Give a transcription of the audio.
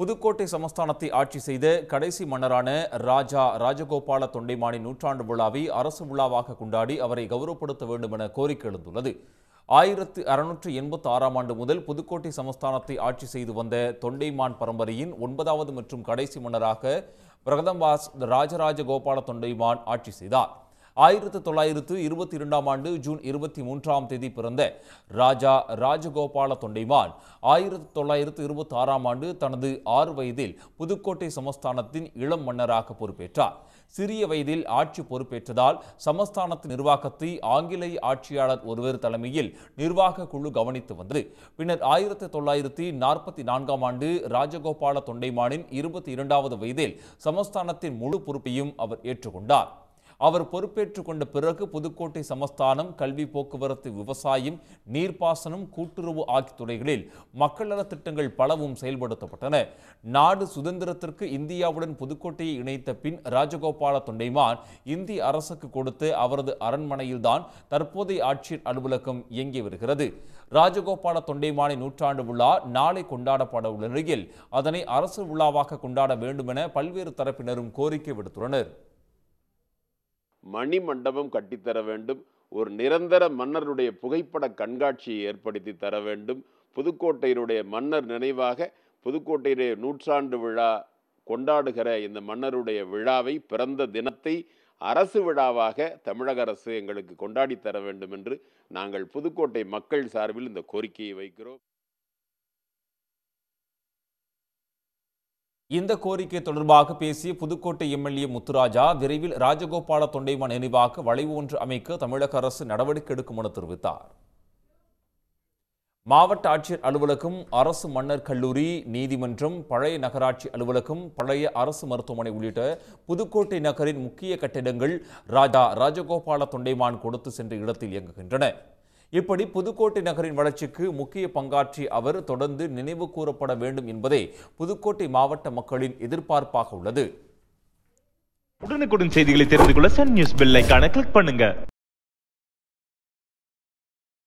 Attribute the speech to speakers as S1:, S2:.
S1: புதுக்கோட்டை சமஸ்தானத்தை ஆட்சி செய்த கடைசி மன்னரான ராஜா ராஜகோபால தொண்டைமானின் நூற்றாண்டு விழாவை அரசு விழாவாக கொண்டாடி அவரை கௌரவப்படுத்த வேண்டும் என கோரிக்கை எழுந்துள்ளது. ஆயிரத்து அறுநூற்று எண்பத்தி ஆறாம் ஆண்டு முதல் புதுக்கோட்டை சமஸ்தானத்தை ஆட்சி செய்து வந்த தொண்டைமான் பரம்பரையின் ஒன்பதாவது மற்றும் கடைசி மன்னராக பிரகதம்பாஸ் ராஜராஜ கோபால தொண்டைமான் ஆட்சி செய்தார். ஆயிரத்து தொள்ளாயிரத்து இருபத்தி இரண்டாம் ஆண்டு ஜூன் இருபத்தி மூன்றாம் தேதி பிறந்த ராஜா ராஜகோபால தொண்டைமான் ஆயிரத்து தொள்ளாயிரத்து இருபத்தி ஆறாம் ஆண்டு தனது ஆறு வயதில் புதுக்கோட்டை சமஸ்தானத்தின் இளம் மன்னராக பொறுப்பேற்றார். சிறிய வயதில் ஆட்சி பொறுப்பேற்றதால் சமஸ்தானத்தின் நிர்வாகத்தை ஆங்கிலேய ஆட்சியாளர் ஒருவர் தலைமையில் நிர்வாக குழு கவனித்து வந்தது. பின்னர் ஆயிரத்தி தொள்ளாயிரத்தி நாற்பத்தி நான்காம் ஆண்டு ராஜகோபால தொண்டைமானின் இருபத்தி இரண்டாவது வயதில் சமஸ்தானத்தின் முழு பொறுப்பையும் அவர் ஏற்றுக்கொண்டார். அவர் பொறுப்பேற்றுக் கொண்ட பிறகு புதுக்கோட்டை சமஸ்தானம் கல்வி போக்குவரத்து விவசாயம் நீர்ப்பாசனம் கூட்டுறவு ஆகிய துறைகளில் மக்கள் நலத் திட்டங்கள் பலவும் செயல்படுத்தப்பட்டன. நாடு சுதந்திரத்திற்கு இந்தியாவுடன் புதுக்கோட்டையை இணைத்த பின் ராஜகோபால தொண்டைமான் இந்திய அரசுக்கு கொடுத்து அவரது அரண்மனையில்தான் தற்போதைய ஆட்சியர் அலுவலகம் இயங்கி வருகிறது. ராஜகோபால தொண்டைமானின் நூற்றாண்டு விழா நாளை கொண்டாடப்பட உள்ள நிலையில் அதனை அரசு விழாவாக கொண்டாட வேண்டுமென பல்வேறு தரப்பினரும் கோரிக்கை விடுத்துள்ளனர்.
S2: மணி மண்டபம் கட்டித்தர வேண்டும். ஒரு நிரந்தர மன்னருடைய புகைப்பட கண்காட்சியை ஏற்படுத்தி தர வேண்டும். புதுக்கோட்டையினுடைய மன்னர் நினைவாக புதுக்கோட்டையினுடைய நூற்றாண்டு விழா கொண்டாடுகிற இந்த மன்னருடைய விழாவை பிறந்த தினத்தை அரசு விழாவாக தமிழக அரசு எங்களுக்கு கொண்டாடி தர வேண்டும் என்று நாங்கள் புதுக்கோட்டை மக்கள் சார்பில் இந்த கோரிக்கையை வைக்கிறோம்.
S1: இந்த கோரிக்கை தொடர்பாக பேசிய புதுக்கோட்டை எம்எல்ஏ முத்துராஜா விரைவில் ராஜகோபால தொண்டைமான் நினைவாக வளைவு ஒன்று அமைக்க தமிழக அரசு நடவடிக்கை எடுக்கும் என தெரிவித்தார். மாவட்ட ஆட்சியர் அலுவலகம் அரசு மன்னர் கல்லூரி நீதிமன்றம் பழைய நகராட்சி அலுவலகம் பழைய அரசு மருத்துவமனை உள்ளிட்ட புதுக்கோட்டை நகரின் முக்கிய கட்டிடங்கள் ராஜா ராஜகோபால தொண்டைமான் கொடுத்து சென்ற இடத்தில் இயங்குகின்றன. இப்படி புதுக்கோட்டை நகரின் வளர்ச்சிக்கு முக்கிய பங்காற்றி அவர் தொடர்ந்து நினைவு கூறப்பட வேண்டும் என்பதே புதுக்கோட்டை மாவட்ட மக்களின் எதிர்பார்ப்பாக உள்ளது.
S3: உடனுக்குடன் செய்திகளை தெரிந்து கொள்ள சன் நியூஸ் பெல் கிளிக் பண்ணுங்க.